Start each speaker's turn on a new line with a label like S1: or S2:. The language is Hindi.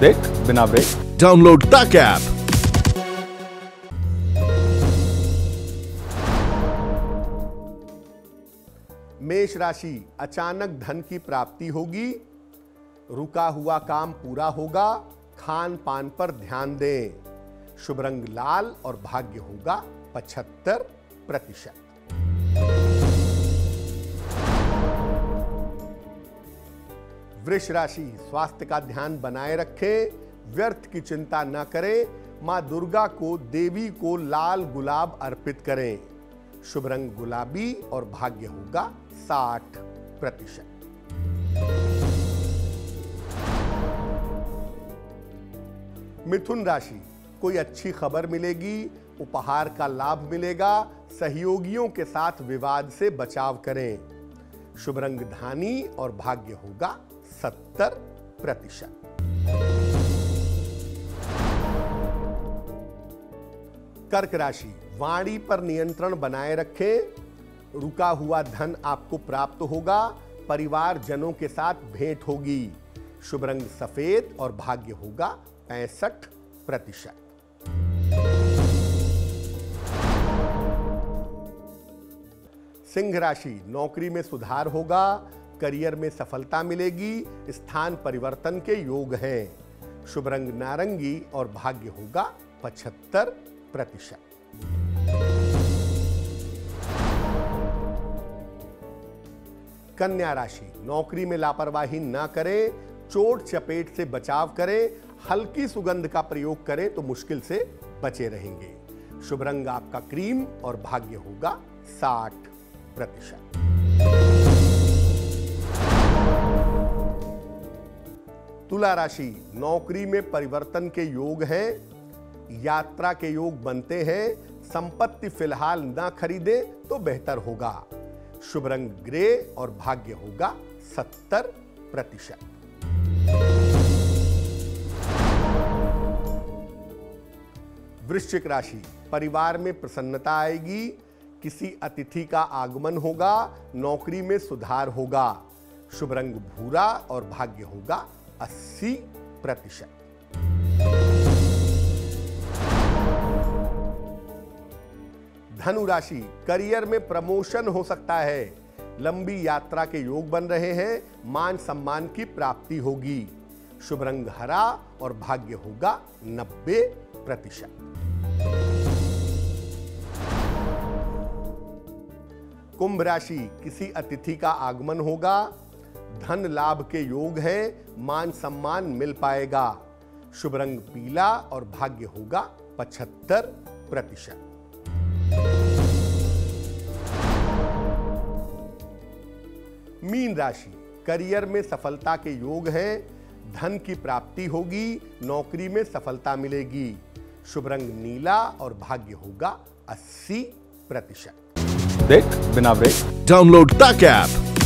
S1: देख बिना ब्रेक।
S2: Download Tak app.
S3: मेष राशि अचानक धन की प्राप्ति होगी। रुका हुआ काम पूरा होगा। खान पान पर ध्यान दें। शुभ रंग लाल और भाग्य होगा। पचहत्तर प्रतिशत। वृष राशि स्वास्थ्य का ध्यान बनाए रखें, व्यर्थ की चिंता न करें, माँ दुर्गा को, देवी को लाल गुलाब अर्पित करें। शुभ रंग गुलाबी और भाग्य होगा साठ प्रतिशत। मिथुन राशि, कोई अच्छी खबर मिलेगी, उपहार का लाभ मिलेगा, सहयोगियों के साथ विवाद से बचाव करें। शुभ रंग धानी और भाग्य होगा सत्तर प्रतिशत। कर्क राशि, वाणी पर नियंत्रण बनाए रखें। रुका हुआ धन आपको प्राप्त होगा। परिवार जनों के साथ भेंट होगी। शुभ रंग सफ़ेद और भाग्य होगा। पैंसठ प्रतिशत। सिंह राशि, नौकरी में सुधार होगा। करियर में सफलता मिलेगी, स्थान परिवर्तन के योग हैं। शुभ रंग नारंगी और भाग्य होगा पचहत्तर प्रतिशत। कन्या राशि, नौकरी में लापरवाही न करें, चोट चपेट से बचाव करें, हल्की सुगंध का प्रयोग करें तो मुश्किल से बचे रहेंगे। शुभ रंग आपका क्रीम और भाग्य होगा साठ प्रतिशत। तुला राशि, नौकरी में परिवर्तन के योग हैं, यात्रा के योग बनते हैं, संपत्ति फ़िलहाल ना खरीदे तो बेहतर होगा। शुभ रंग ग्रे और भाग्य होगा सत्तर प्रतिशत। वृश्चिक राशि, परिवार में प्रसन्नता आएगी, किसी अतिथि का आगमन होगा, नौकरी में सुधार होगा। शुभ रंग भूरा और भाग्य होगा 80 प्रतिशत। धनु राशि करियर में प्रमोशन हो सकता है। लंबी यात्रा के योग बन रहे हैं, मान सम्मान की प्राप्ति होगी। शुभ रंग हरा और भाग्य होगा 90 प्रतिशत। कुंभ राशि, किसी अतिथि का आगमन होगा। धन लाभ के योग है मान सम्मान मिल पाएगा। शुभ रंग पीला और भाग्य होगा पचहत्तर प्रतिशत। मीन राशि करियर में सफलता के योग हैं धन की प्राप्ति होगी नौकरी में सफलता मिलेगी। शुभ रंग नीला और भाग्य होगा 80 प्रतिशत।
S1: देख बिना ब्रेक।
S2: Download Tak app.